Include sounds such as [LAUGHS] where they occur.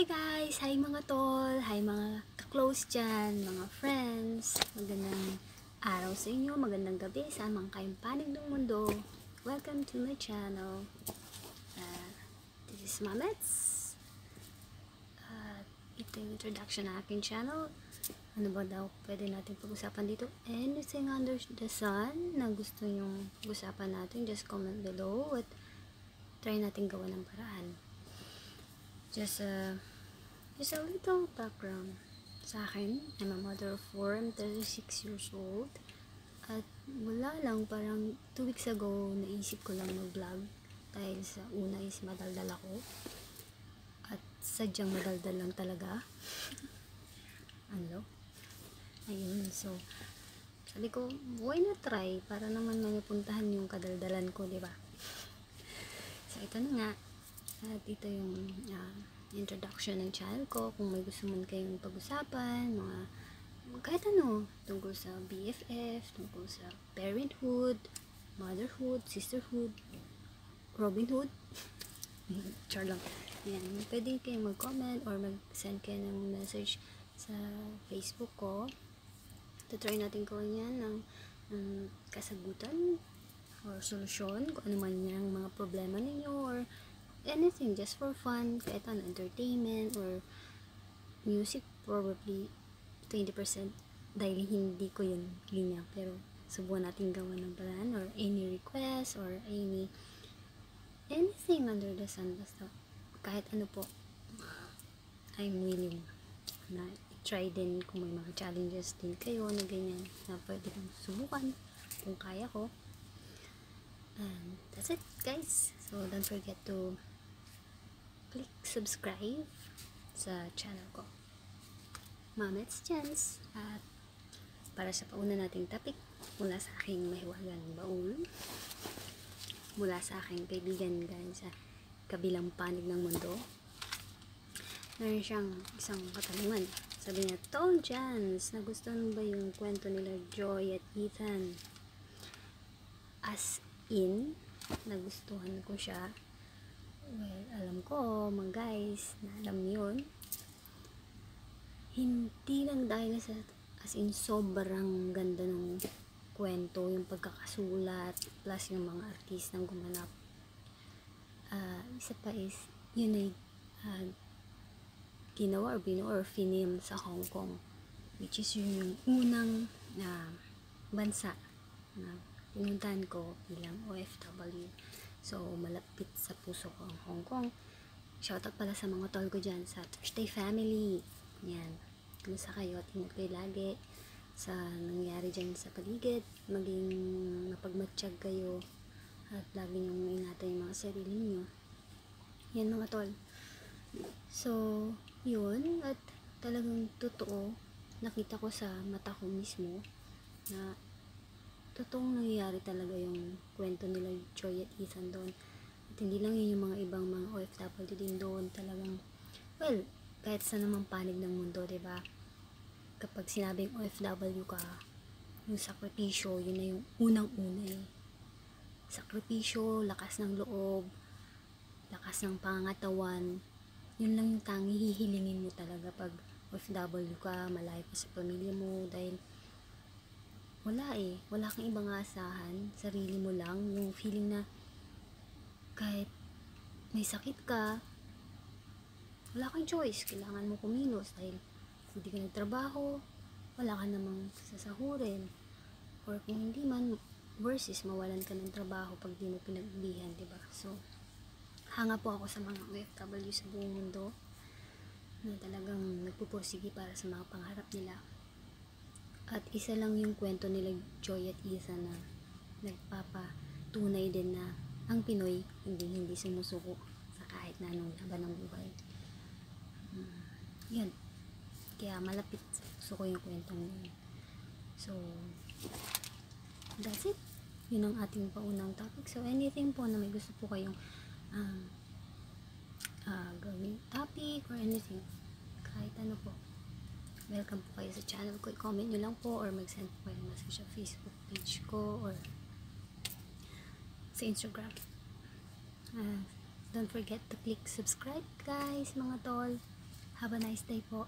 Hi guys! Hi mga tol! Hi mga ka-close dyan, mga friends! Magandang araw sa inyo, magandang gabi sa mga kayong panig ng mundo. Welcome to my channel. Uh, this is Mamets. Uh, ito yung introduction na aking channel. Ano ba daw pwede natin pag-usapan dito? Anything under the sun na gusto yung pag-usapan natin, just comment below at try natin gawa ng paraan just a just a little background sa akin. I'm a mother of four. I'm 36 years old. At wala lang, parang 2 weeks ago, naisip ko lang mag-vlog. Dahil sa una is madaldal ako. At sadyang madaldal lang talaga. [LAUGHS] ano? Ayun, so, sabi ko, why not try? Para naman mapuntahan yung kadaldalan ko, di ba? [LAUGHS] So, ito na nga. At ito yung uh, introduction ng channel ko. Kung may gusto man kayong pag-usapan, mga kahit ano, tungkol sa BFF, tungkol sa parenthood, motherhood, sisterhood, Robinhood. [LAUGHS] Char lang. Yan. Pwede kayong mag-comment or mag-send kayo ng message sa Facebook ko. Tatry natin ko yan ng, ng kasagutan or solusyon kung ano man yung mga problema ninyo or anything just for fun, kahit ano, entertainment or music probably 20% dahil hindi ko yun linya pero subukan natin gawa ng paraan or any request or any anything under the sun basta kahit ano po I'm willing na try din kung may mga challenges din kayo na ganyan na pwede kong subukan kung kaya ko. And that's it guys. So don't forget to click subscribe sa channel ko. Mamet's Chance at para sa pauna nating topic mula sa aking mahiwagang baul mula sa aking kaibigan galing sa kabilang panig ng mundo meron siyang isang katanungan sabi niya, Tol Jans, nagustuhan ba yung kwento nila Joy at Ethan? As in, nagustuhan ko siya Well, alam ko, mga guys, na alam yun. Hindi lang dahil sa, as in, sobrang ganda ng kwento, yung pagkakasulat, plus yung mga artistang gumanap. Uh, isa pa is, yun ay uh, ginawa or binuo or film sa Hong Kong. Which is yun yung unang uh, bansa na pinuntahan ko bilang OFW. So, malapit sa puso ko ang Hong Kong. Shoutout pala sa mga tol ko dyan sa Thursday Family. Yan. Kumusta kayo at ingat kayo lagi sa nangyari dyan sa paligid. Maging mapagmatsyag kayo at lagi niyong ingatan yung mga sarili niyo. Yan mga tol. So, yun. At talagang totoo, nakita ko sa mata ko mismo na totoong nangyayari talaga yung kwento nila Joy at Ethan doon. At hindi lang yun yung mga ibang mga OFW din doon talagang, well, kahit sa namang panig ng mundo, ba diba? Kapag sinabing OFW ka, yung sakripisyo, yun na yung unang-una eh. Sakripisyo, lakas ng loob, lakas ng pangatawan, yun lang yung tangi hihilingin mo talaga pag OFW ka, malayo ka sa pamilya mo, dahil wala eh. Wala kang ibang aasahan. Sarili mo lang. Yung feeling na kahit may sakit ka, wala kang choice. Kailangan mo kumilos dahil hindi ka nagtrabaho, wala ka namang sasahurin. Or kung hindi man, is mawalan ka ng trabaho pag di mo pinagbihan, di ba? So, hanga po ako sa mga OFW sa buong mundo na talagang nagpupursige para sa mga pangarap nila. At isa lang yung kwento nila Joy at Isa na nagpapatunay din na ang Pinoy hindi hindi sumusuko sa kahit na anong laban ng buhay. Hmm. Yun. Kaya malapit sa ko yung kwentong yun. So, that's it. Yun ang ating paunang topic. So, anything po na may gusto po kayong um, uh, gawing topic or anything, kahit ano po, welcome po kayo sa channel ko. I-comment nyo lang po or mag-send po kayo message sa Facebook page ko or sa Instagram. Uh, don't forget to click subscribe guys, mga tol. Have a nice day po.